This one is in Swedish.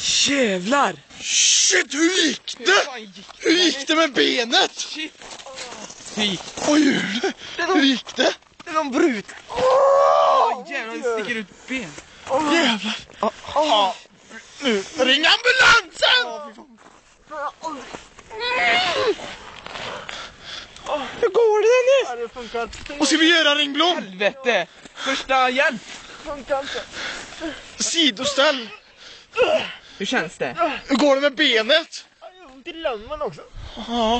Jävlar! Shit, hur gick det? Hur gick det med benet? Hej! Oj, hur, hur gick det? Det är någon brut! Åh jävlar, det sticker ut ben. Jävlar. Ja, nu, ring ambulansen! Hur går det nu? Det funkar inte. Vad ska vi göra Ringblom? Helvete! Första hjälp! funkar inte. Sidoställ. Hur känns det? Hur går det med benet? Jag har ont i lömmen också. Ja.